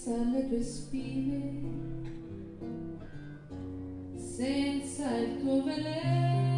senza le tue spine, senza il tuo veleno.